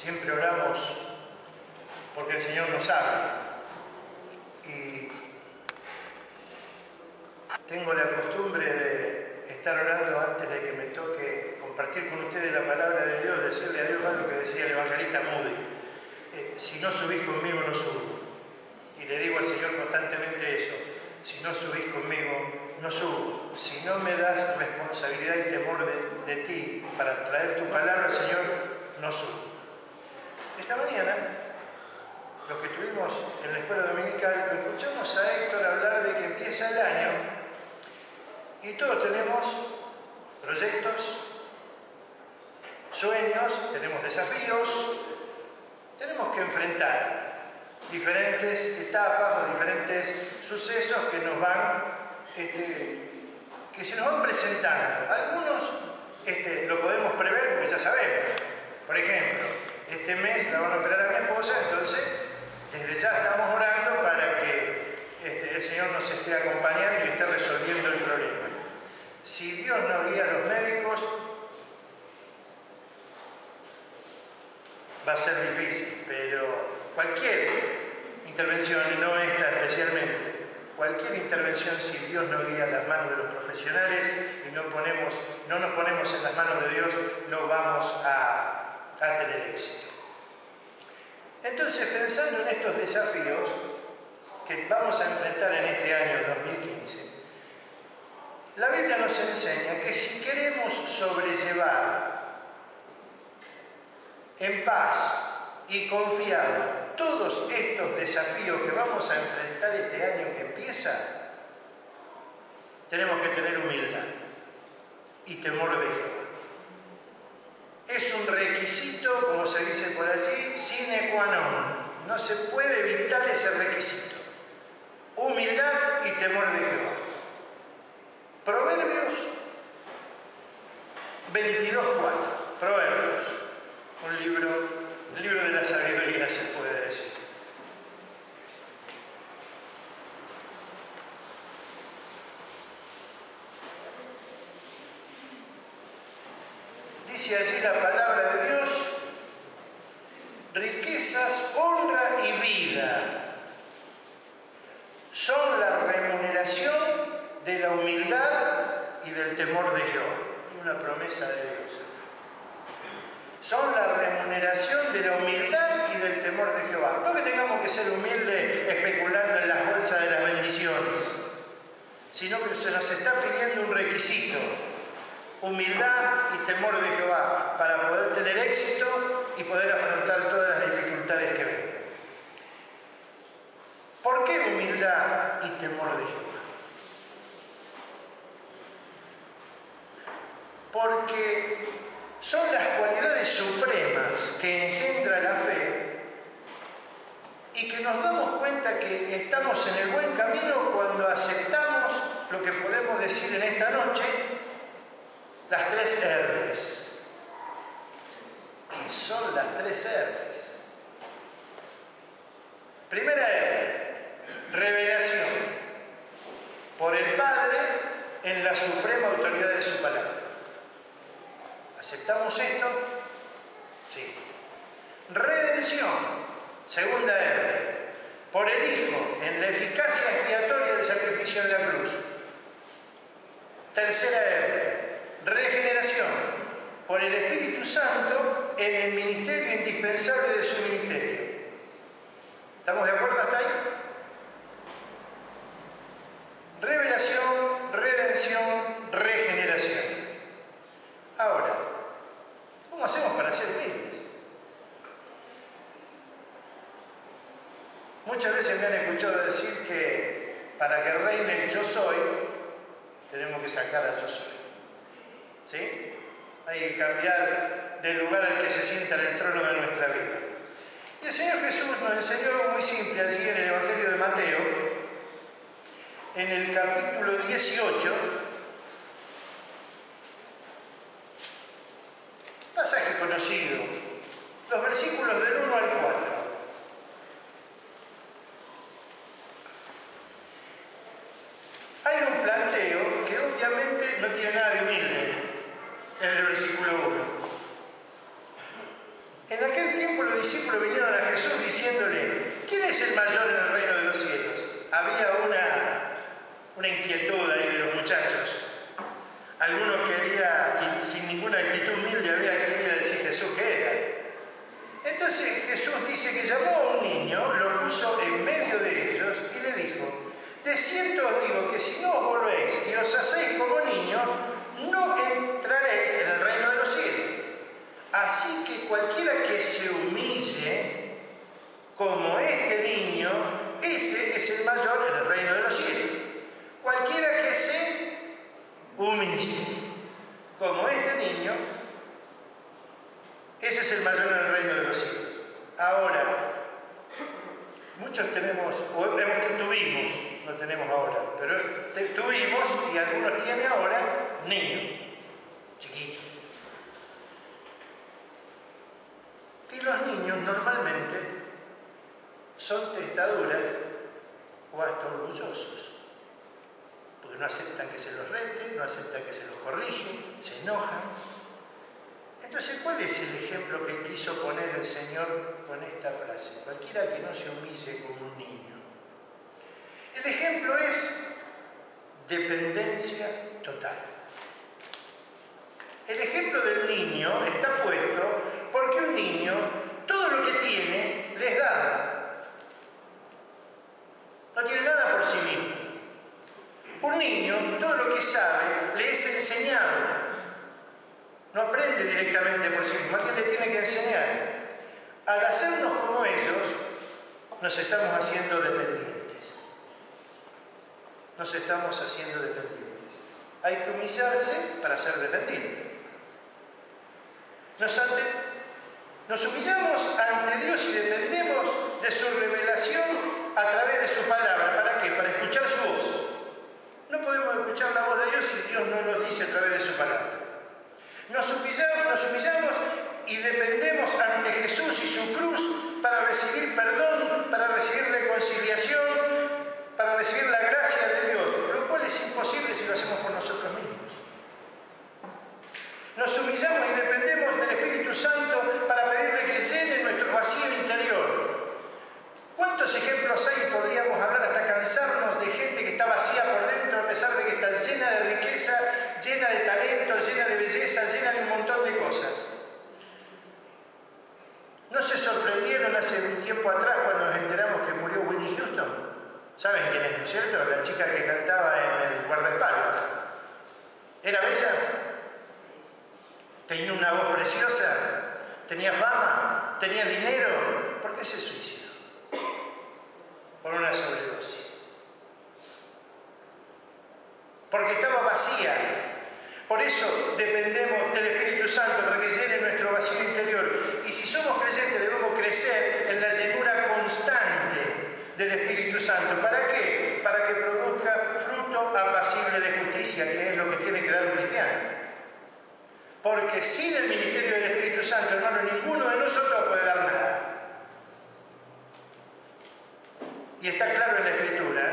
Siempre oramos porque el Señor nos habla. Y tengo la costumbre de estar orando antes de que me toque compartir con ustedes la palabra de Dios, decirle a Dios algo que decía el evangelista Moody. Eh, si no subís conmigo, no subo. Y le digo al Señor constantemente eso. Si no subís conmigo, no subo. Si no me das responsabilidad y temor de, de ti para traer tu palabra, Señor, no subo. Esta mañana, los que estuvimos en la escuela dominical, escuchamos a Héctor hablar de que empieza el año y todos tenemos proyectos, sueños, tenemos desafíos, tenemos que enfrentar diferentes etapas o diferentes sucesos que nos van, este, que se nos van presentando. Algunos este, lo podemos prever porque ya sabemos. Por ejemplo, este mes la van a operar a mi esposa, entonces desde ya estamos orando para que este, el Señor nos esté acompañando y esté resolviendo el problema. Si Dios nos guía a los médicos, va a ser difícil, pero cualquier intervención, y no esta especialmente, cualquier intervención, si Dios nos guía las manos de los profesionales y no, ponemos, no nos ponemos en las manos de Dios, no vamos a tener éxito. Entonces, pensando en estos desafíos que vamos a enfrentar en este año 2015, la Biblia nos enseña que si queremos sobrellevar en paz y confiado todos estos desafíos que vamos a enfrentar este año que empieza, tenemos que tener humildad y temor de Jehová. Es un requisito, como se dice por allí, sine qua non. No se puede evitar ese requisito. Humildad y temor de Jehová. Proverbios 22.4. Proverbios. Un libro, un libro de la sabiduría se puede decir. Dice allí la palabra de Dios, riquezas, honra y vida son la remuneración de la humildad y del temor de Jehová. Y una promesa de Dios. Son la remuneración de la humildad y del temor de Jehová. No que tengamos que ser humildes especulando en las bolsas de las bendiciones, sino que se nos está pidiendo un requisito, humildad y temor de Jehová, para poder tener éxito y poder afrontar todas las dificultades que vengan. ¿Por qué humildad y temor de Jehová? Porque son las cualidades supremas que engendra la fe y que nos damos cuenta que estamos en el buen camino cuando aceptamos lo que podemos decir en esta noche, las tres R's. ¿Qué son las tres R's? Primera R, revelación por el Padre en la suprema autoridad de su palabra. ¿Aceptamos esto? Sí. Redención, segunda R, por el Hijo en la eficacia expiatoria del sacrificio de la cruz. Tercera R, regeneración por el Espíritu Santo en el ministerio indispensable de su ministerio. ¿Estamos de acuerdo hasta ahí? Revelación, redención, regeneración. Ahora, ¿cómo hacemos para ser humildes? Muchas veces me han escuchado decir que para que reine el yo soy, tenemos que sacar al yo soy. Hay que cambiar del lugar al que se sienta en el trono de nuestra vida. Y el Señor Jesús nos enseñó algo muy simple allí en el Evangelio de Mateo, en el capítulo 18, pasaje conocido, los versículos del 1 al 4. Hay un planteo que obviamente no tiene nada de humilde en el versículo 1. En aquel tiempo discípulos vinieron a Jesús diciéndole, ¿quién es el mayor en el reino de los cielos? Había una, una inquietud ahí de los muchachos. Algunos querían, sin ninguna actitud humilde, había querido decir Jesús que era. Entonces Jesús dice que llamó a un niño, lo puso en medio de ellos y le dijo, de cierto os digo que si no os volvéis y os hacéis como niños, no entraréis en el reino de los cielos. Así que cualquiera que se humille como este niño, ese es el mayor en el reino de los cielos. Cualquiera que se humille, como este niño, ese es el mayor en el reino de los cielos. Ahora, muchos tenemos, o tuvimos, no tenemos ahora, pero tuvimos y algunos tienen ahora niños, chiquitos. Y los niños normalmente son testaduras o hasta orgullosos porque no aceptan que se los rete, no aceptan que se los corrige, se enojan. Entonces, ¿cuál es el ejemplo que quiso poner el Señor con esta frase? Cualquiera que no se humille como un niño. El ejemplo es dependencia total. El ejemplo del niño está puesto porque un niño les da. No tiene nada por sí mismo. Un niño, todo lo que sabe, le es enseñado. No aprende directamente por sí mismo, alguien le tiene que enseñar. Al hacernos como ellos, nos estamos haciendo dependientes. Nos estamos haciendo dependientes. Hay que humillarse para ser dependiente. Nos, nos humillamos ante Dios y dependemos de su revelación a través de su palabra. ¿Para qué? Para escuchar su voz. No podemos escuchar la voz de Dios si Dios no nos dice a través de su palabra. Nos humillamos, nos humillamos y dependemos ante Jesús y su cruz para recibir perdón, para recibir reconciliación, para recibir la gracia de Dios, lo cual es imposible si lo hacemos por nosotros mismos. Nos humillamos y dependemos del Espíritu Santo para pedirle que llene nuestro vacío interior, ¿Cuántos ejemplos hay? Podríamos hablar hasta cansarnos de gente que está vacía por dentro a pesar de que está llena de riqueza, llena de talento, llena de belleza, llena de un montón de cosas. ¿No se sorprendieron hace un tiempo atrás cuando nos enteramos que murió Whitney Houston? ¿Saben quién es, no es cierto? La chica que cantaba en el guardaespaldas. ¿Era bella? ¿Tenía una voz preciosa? ¿Tenía fama? ¿Tenía dinero? ¿Por qué se suicidó? por una sobredosis. Porque estaba vacía. Por eso dependemos del Espíritu Santo para que llene nuestro vacío interior. Y si somos creyentes debemos crecer en la llenura constante del Espíritu Santo. ¿Para qué? Para que produzca fruto apacible de justicia, que es lo que tiene que dar un cristiano. Porque sin el ministerio del Espíritu Santo, hermano, ninguno de nosotros puede dar nada. Y está claro en la Escritura,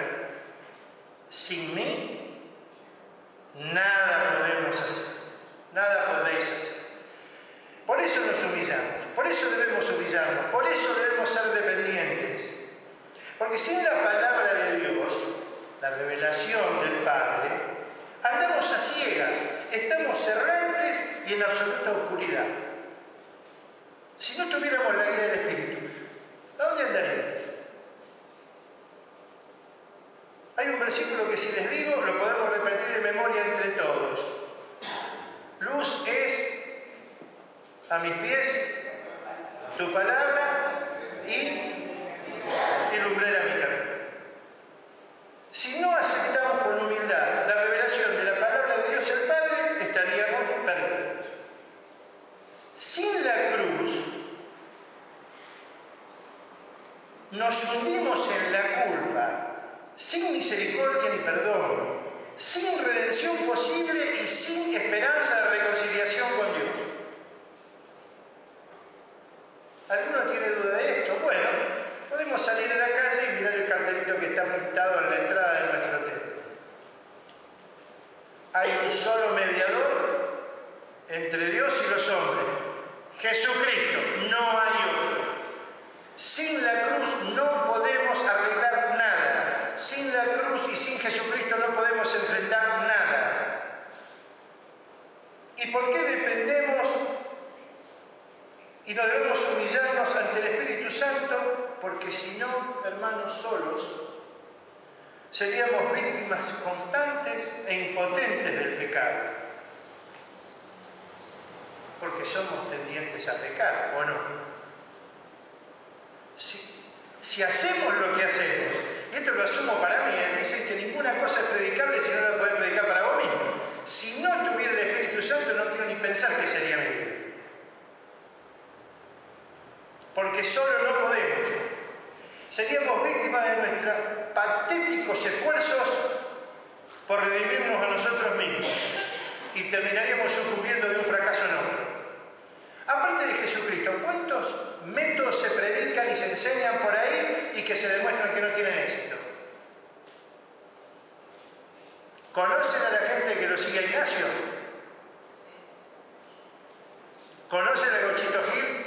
sin mí nada podemos hacer, nada podéis hacer. Por eso nos humillamos, por eso debemos humillarnos, por eso debemos ser dependientes. Porque sin la palabra de Dios, la revelación del Padre, andamos a ciegas, estamos errantes y en absoluta oscuridad. Si no tuviéramos la guía del Espíritu, ¿a dónde andaríamos? Hay un versículo que si les digo lo podemos repetir de memoria entre todos. Luz es a mis pies tu palabra y, y lumbrera mi camino. Si no aceptamos con humildad la revelación de la palabra de Dios el Padre, estaríamos perdidos. Sin la cruz, nos hundimos en la culpa sin misericordia ni perdón, sin redención posible y sin esperanza de reconciliación con Dios. ¿Alguno tiene duda de esto? Bueno, podemos salir a la calle y mirar el cartelito que está pintado en la entrada de nuestro templo. Hay un solo mediador entre Dios y los hombres, Jesucristo, no hay otro. Sin la cruz no podemos arreglar nada. Sin la cruz y sin Jesucristo no podemos enfrentar nada. ¿Y por qué dependemos y no debemos humillarnos ante el Espíritu Santo? Porque si no, hermanos, solos seríamos víctimas constantes e impotentes del pecado. Porque somos tendientes a pecar, ¿o no? Si, hacemos lo que hacemos, y esto lo asumo para mí, ¿eh? dicen que ninguna cosa es predicable si no la puedes predicar para vos mismo. Si no tuviera el Espíritu Santo, no quiero ni pensar que sería mi Porque solo no podemos. Seríamos víctimas de nuestros patéticos esfuerzos por redimirnos a nosotros mismos y terminaríamos sucumbiendo de un fracaso en otro. Aparte de Jesucristo, ¿cuántos métodos se predican y se enseñan por ahí y que se demuestran que no tienen éxito? ¿Conocen a la gente que lo sigue a Ignacio? ¿Conocen a Gochito Gil?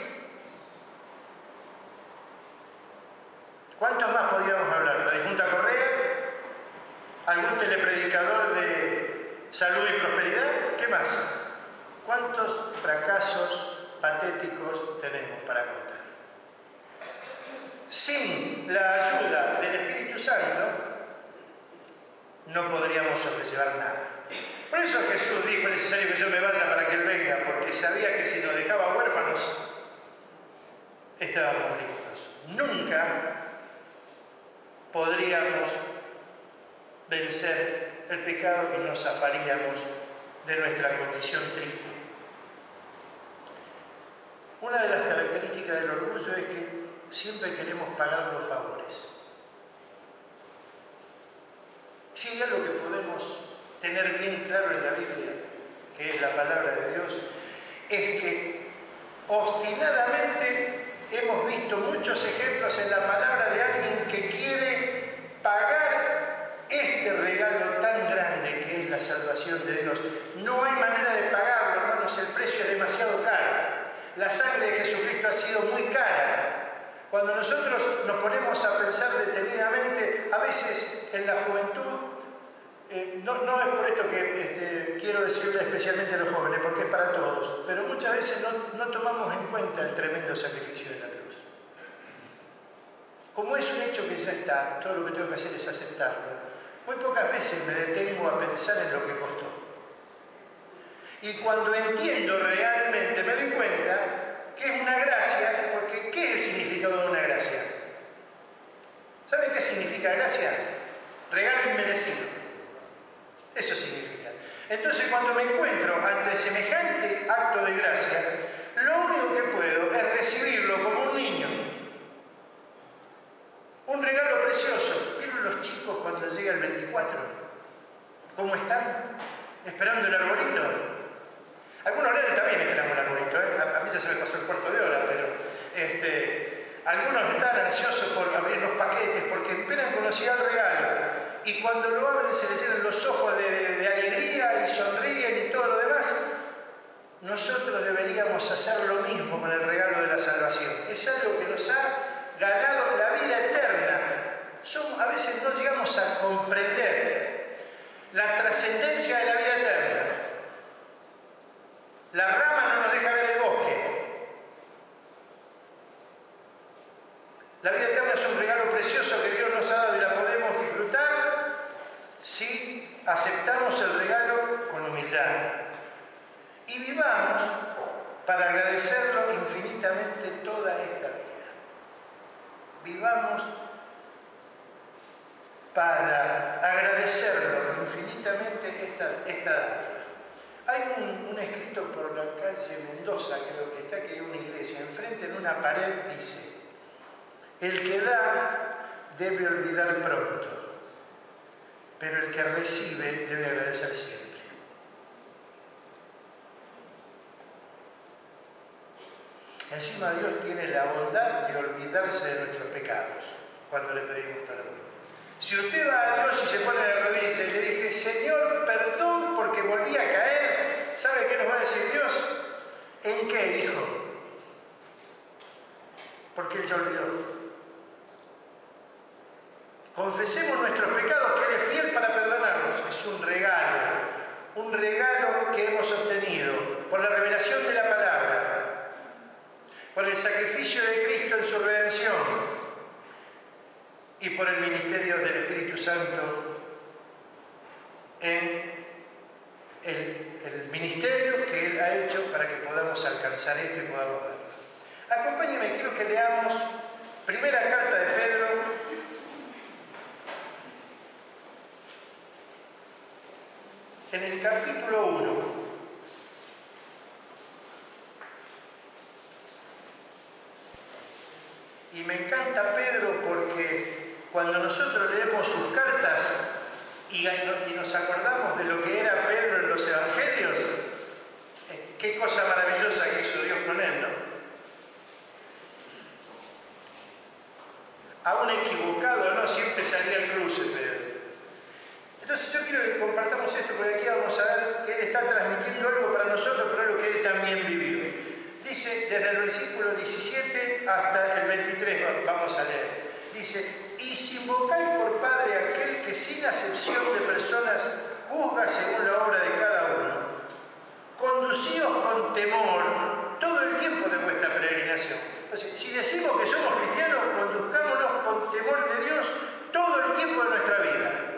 ¿Cuántos más podíamos hablar? ¿La difunta Correa? ¿Algún telepredicador de salud y prosperidad? ¿Qué más? ¿Cuántos fracasos patéticos tenemos para contar. Sin la ayuda del Espíritu Santo, no podríamos sobrellevar nada. Por eso Jesús dijo, es necesario que yo me vaya para que Él venga, porque sabía que si nos dejaba huérfanos, estábamos listos. Nunca podríamos vencer el pecado y nos zafaríamos de nuestra condición triste. Una de las características del orgullo es que siempre queremos pagar los favores. Si hay algo que podemos tener bien claro en la Biblia, que es la palabra de Dios, es que obstinadamente hemos visto muchos ejemplos en la palabra de alguien que quiere pagar este regalo tan grande que es la salvación de Dios. No hay manera de pagarlo, hermanos, el precio es demasiado caro la sangre de Jesucristo ha sido muy cara. Cuando nosotros nos ponemos a pensar detenidamente, a veces en la juventud, eh, no, es por esto que este, quiero decirle especialmente a los jóvenes, porque es para todos, pero muchas veces no, no tomamos en cuenta el tremendo sacrificio de la cruz. Como es un hecho que ya está, todo lo que tengo que hacer es aceptarlo. Muy pocas veces me detengo a pensar en lo que costó. Y cuando entiendo realmente me doy cuenta que es una gracia, porque ¿qué es el significado de una gracia? ¿Saben qué significa gracia? Regalo inmerecido. Eso significa. Entonces cuando me encuentro ante semejante acto de gracia, lo único que puedo es recibirlo como un niño. Un regalo precioso. ¿Vieron los chicos cuando llega el 24? ¿Cómo están? ¿Esperando el arbolito? Algunos grandes también esperamos el arbolito, ¿eh? a, mí ya se me pasó el cuarto de hora, pero este, algunos están ansiosos por abrir los paquetes porque esperan conocida el regalo. Y cuando lo abren se les llenan los ojos de, alegría y sonríen y todo lo demás. Nosotros deberíamos hacer lo mismo con el regalo de la salvación. Es algo que nos ha ganado la vida eterna. A veces no llegamos a comprender la trascendencia de la vida eterna. La rama no nos deja ver el bosque. La vida eterna es un regalo precioso que Dios nos ha dado y la podemos disfrutar aceptamos el regalo con humildad. Y vivamos para agradecerlo infinitamente toda esta vida. Vivamos para agradecerlo infinitamente esta, esta hay un, escrito por la calle Mendoza, creo que está aquí en una iglesia, enfrente en una pared dice, el que da debe olvidar pronto, pero el que recibe debe agradecer siempre. Encima Dios tiene la bondad de olvidarse de nuestros pecados cuando le pedimos perdón. Si usted va a Dios y se pone de rodillas y le dice, Señor, perdón porque volví a caer, ¿sabe qué nos va a decir Dios? ¿En qué, hijo? Porque Él ya olvidó. Confesemos nuestros pecados, que Él es fiel para perdonarnos. Es un regalo, un regalo que hemos obtenido por la revelación de la palabra. el sacrificio de Cristo en su redención y por el ministerio del Espíritu Santo en el, el, ministerio que Él ha hecho para que podamos alcanzar esto y podamos verlo. Acompáñenme, quiero que leamos primera carta de Pedro, en el capítulo 1. Y me encanta Pedro porque cuando nosotros leemos sus cartas y, nos acordamos de lo que era Pedro en los evangelios, eh, qué cosa maravillosa que hizo Dios con él, ¿no? Aún equivocado, ¿no? Siempre salía al cruce, Pedro. Entonces yo quiero que compartamos esto, porque aquí vamos a ver que Él está transmitiendo algo para nosotros, pero algo que Él también vivió. Dice desde el versículo 17 hasta el 23, vamos a leer. Dice, y si invocáis por Padre aquel que sin acepción de personas juzga según la obra de cada uno, conducíos con temor todo el tiempo de vuestra peregrinación. si decimos que somos cristianos, conduzcámonos con temor de Dios todo el tiempo de nuestra vida,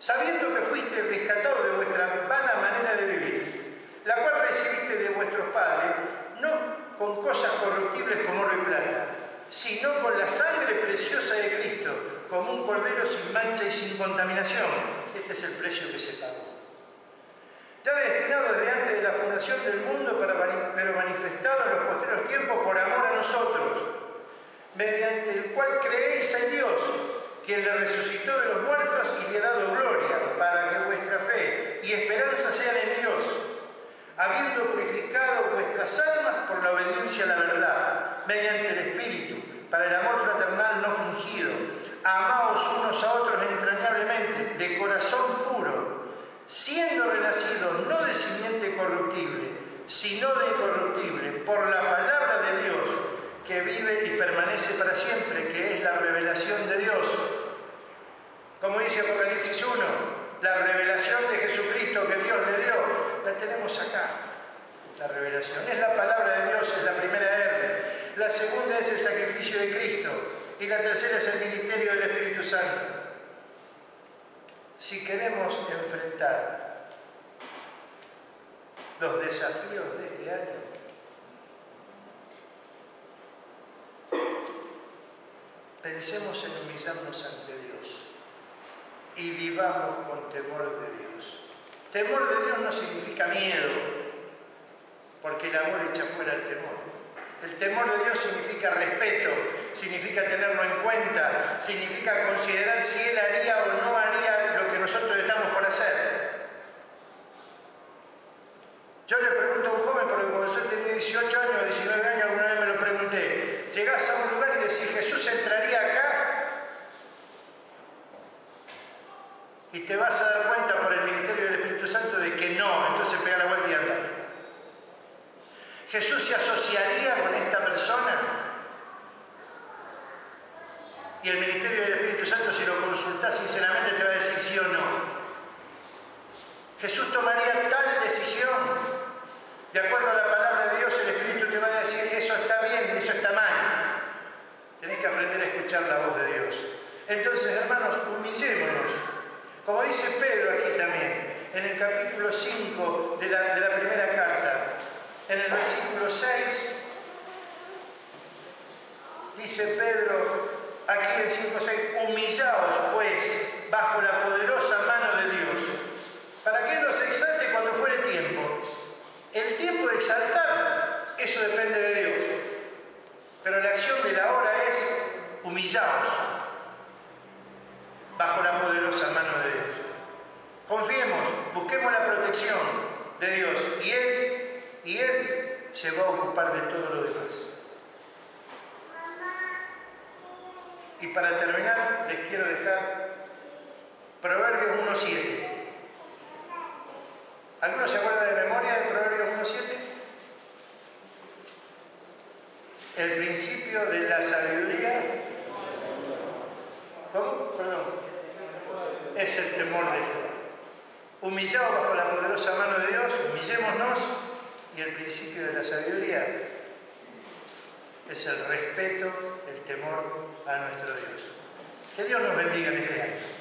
sabiendo que fuiste rescatado de vuestra vana manera de vivir, la cual recibiste de vuestros padres, no con cosas corruptibles como oro y plata, sino con la sangre preciosa de Cristo, como un cordero sin mancha y sin contaminación. Este es el precio que se pagó. Ya destinado desde antes de la fundación del mundo, pero manifestado en los posteriores tiempos por amor a nosotros, mediante el cual creéis en Dios, quien le resucitó de los muertos y le ha dado gloria, para que vuestra fe y esperanza sean en Dios, habiendo purificado vuestras almas por la obediencia a la verdad, mediante el Espíritu, para el amor fraternal no fingido. Amaos unos a otros entrañablemente, de corazón puro, siendo renacidos no de simiente corruptible, sino de incorruptible, por la palabra de Dios, que vive y permanece para siempre, que es la revelación de Dios. Como dice Apocalipsis 1, la revelación de Jesucristo que Dios le dio, la tenemos acá, la revelación. Es la palabra de Dios, es la primera R la segunda es el sacrificio de Cristo y la tercera es el ministerio del Espíritu Santo. Si queremos enfrentar los desafíos de este año, pensemos en humillarnos ante Dios y vivamos con temor de Dios. Temor de Dios no significa miedo, porque el amor echa fuera el temor. El temor de Dios significa respeto, significa tenerlo en cuenta, significa considerar si Él haría o no haría lo que nosotros estamos por hacer. Yo le pregunto a un joven, porque cuando yo tenía 18 años, 19 años, alguna vez me lo pregunté, llegás a un lugar y decís, Jesús entraría acá, y te vas a dar cuenta por el ministerio del Espíritu Santo de que no, entonces pega la vuelta y andate. Jesús se asociaría con esta persona. Y el ministerio del Espíritu Santo, si lo consultas sinceramente, te va a decir sí o no. Jesús tomaría tal decisión. De acuerdo a la palabra de Dios, el Espíritu te va a decir eso está bien, eso está mal. Tenés que aprender a escuchar la voz de Dios. Entonces, hermanos, humillémonos. Como dice Pedro aquí también, en el capítulo 5 de la, primera carta, en el versículo 6 dice Pedro, aquí en 5.6, humillaos pues bajo la poderosa mano de Dios, para que Él los exalte cuando fuere tiempo. El tiempo de exaltar, eso depende de Dios. Pero la acción de la hora es humillaos bajo la poderosa mano de Dios. Confiemos, busquemos la protección de Dios y Él y Él se va a ocupar de todo lo demás. Y para terminar, les quiero dejar Proverbios 1.7. ¿Alguno se acuerda de memoria de Proverbios 1.7? El principio de la sabiduría. ¿Cómo? Perdón. Es el temor de Jehová. Humillados bajo la poderosa mano de Dios, humillémonos y el principio de la sabiduría es el respeto, el temor a nuestro Dios. Que Dios nos bendiga en este año.